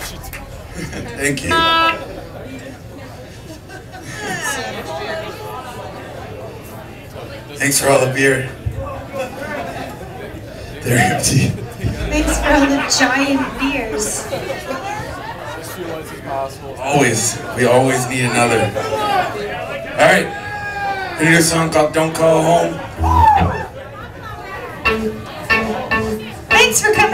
Thank you. Thanks for all the beer. They're empty. Thanks for all the giant beers. Always. We always need another. All right. we need a song called Don't Call Home. Thanks for coming